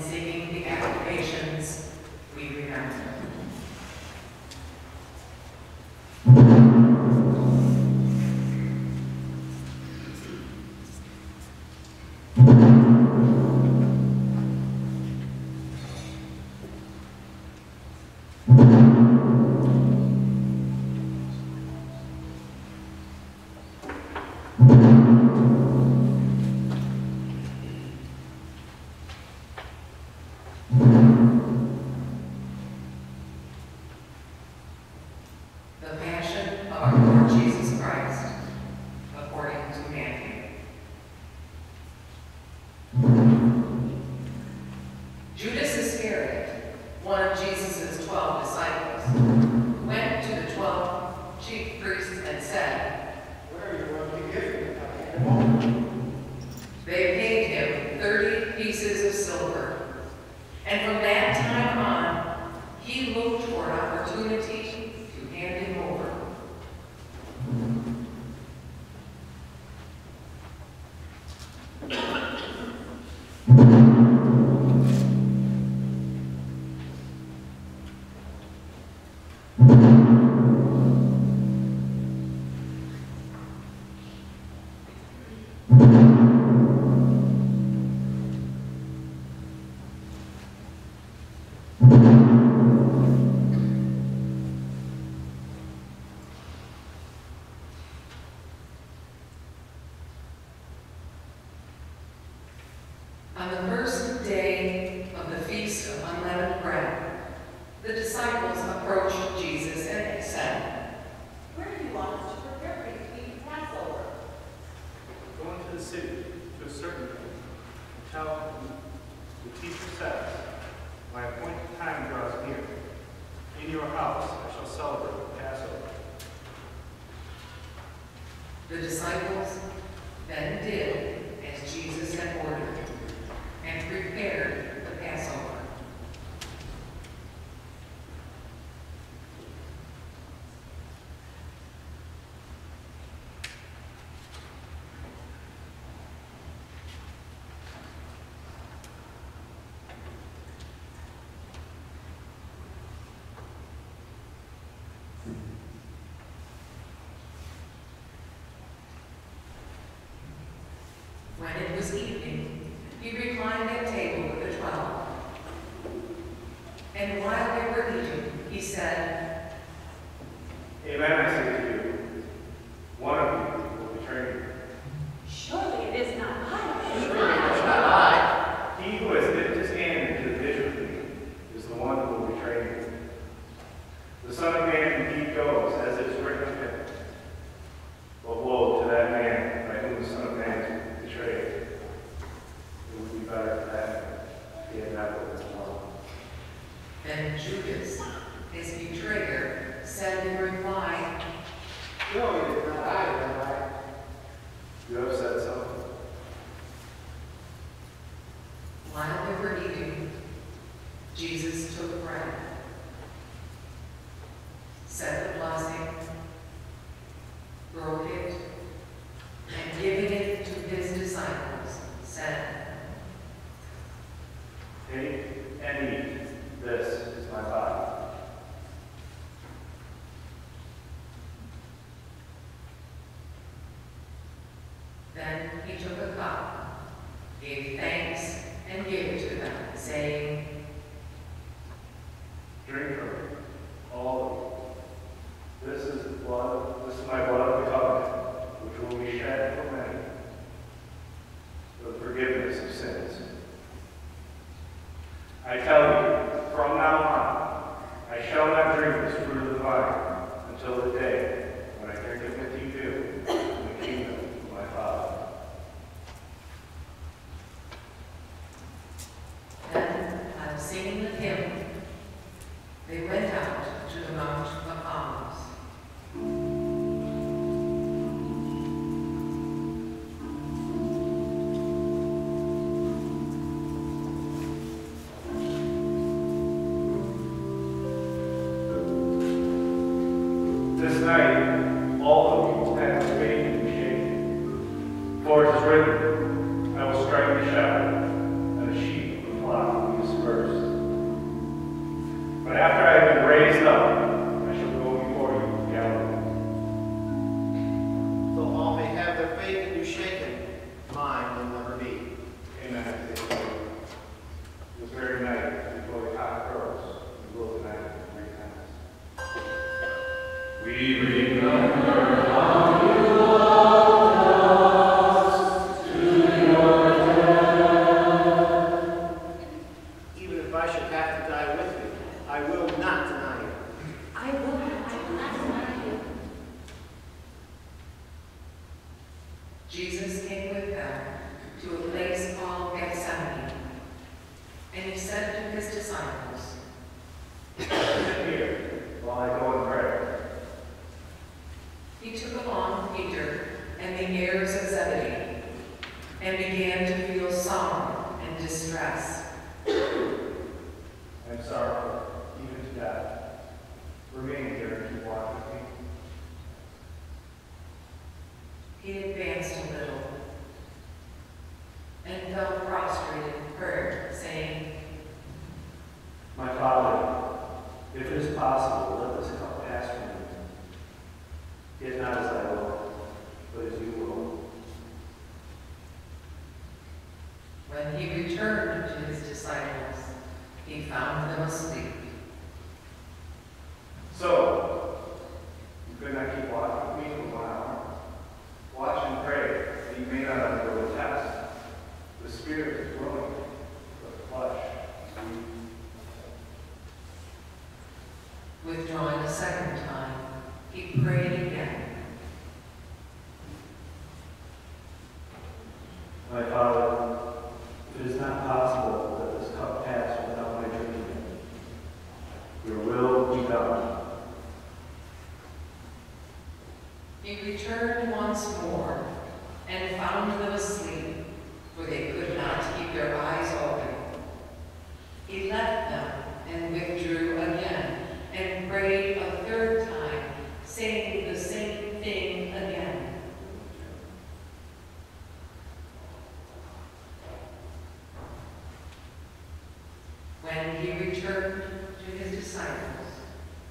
Seeing seeking the activations The disciples then did as Jesus had ordered. was evening. You reclined at table This night, all of you have been shaken. For it is written, I will strike the shepherd, and the sheep of the flock will be dispersed. But after I have been raised up,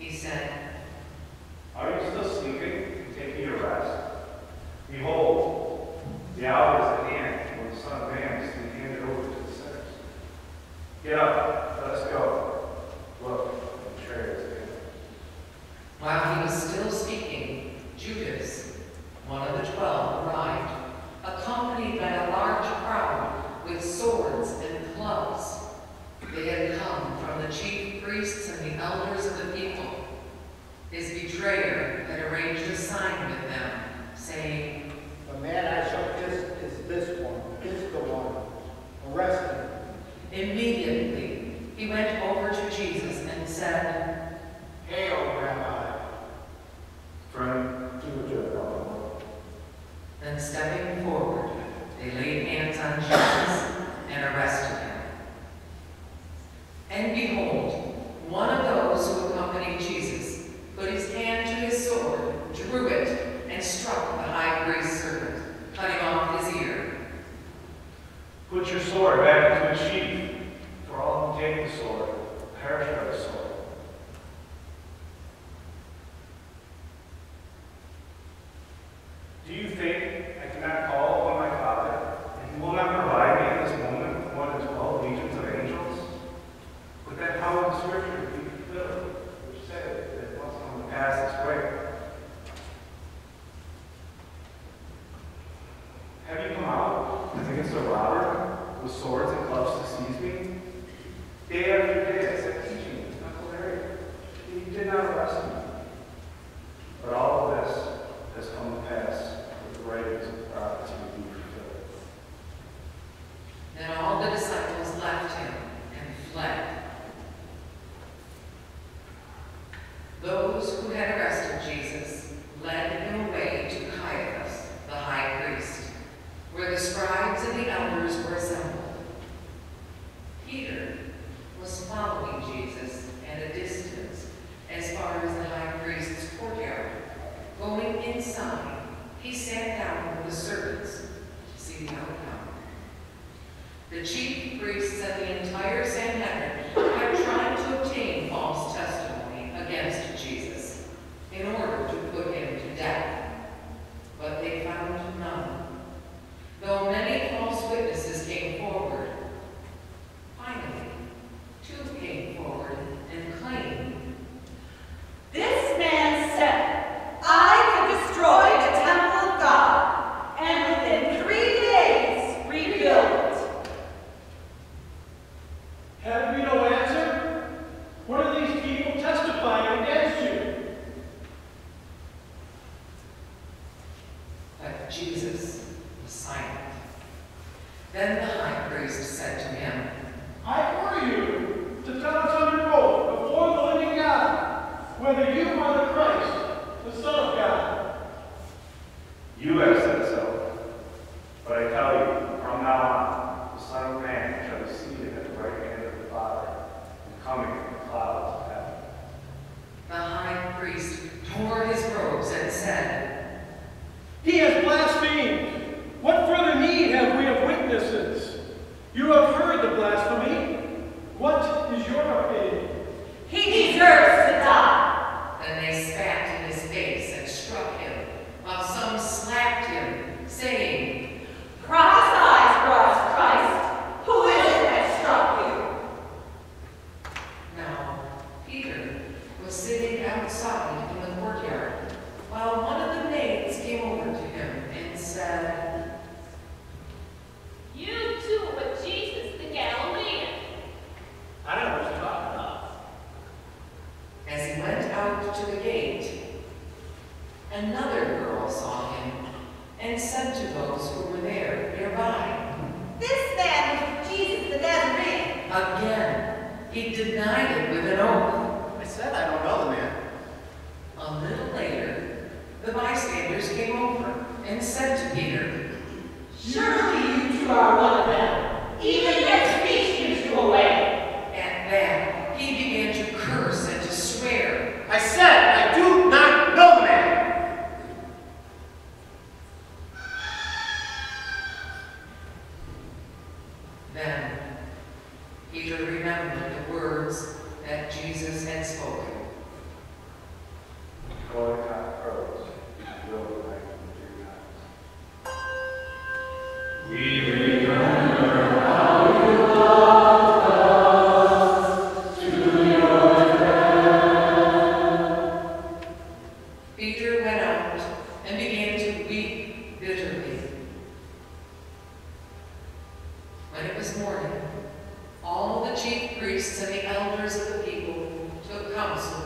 He said, Immediately, he went over to Jesus and said,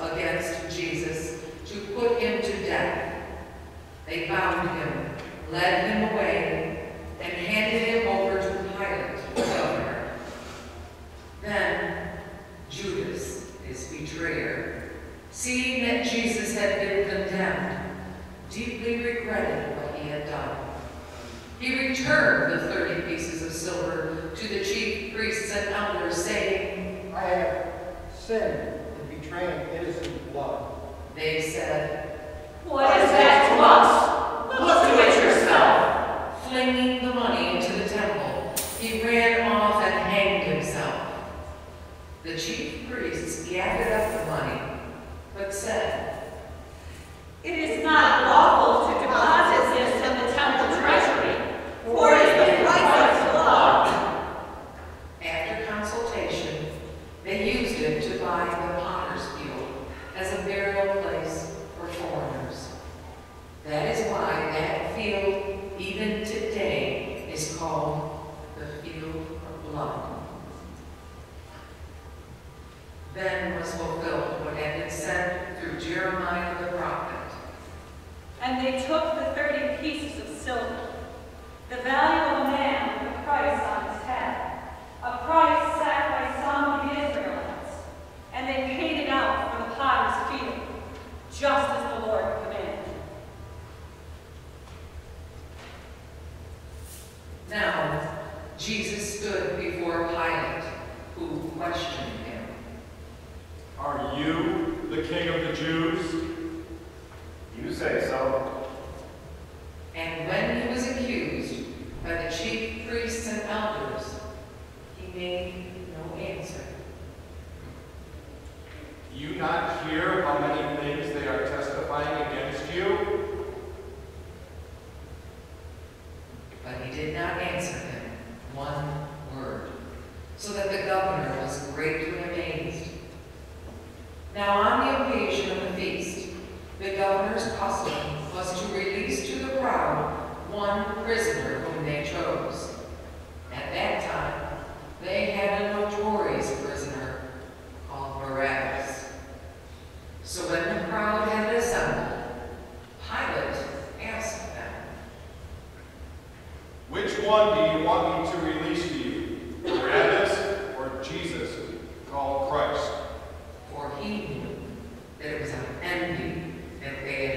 against Jesus to put him to death. They bound him, led him away, and handed him over to Pilate, the governor. Then Judas, his betrayer, seeing that Jesus had been condemned, deeply regretted what he had done. He returned the thirty pieces of silver to the chief priests and elders, saying, I have sinned betraying innocent blood. They said, What is that to us? Look to it yourself. Flinging the money into the temple, he ran off and hanged himself. The chief priests gathered up the money, but said, It is not lawful. It was of envy that they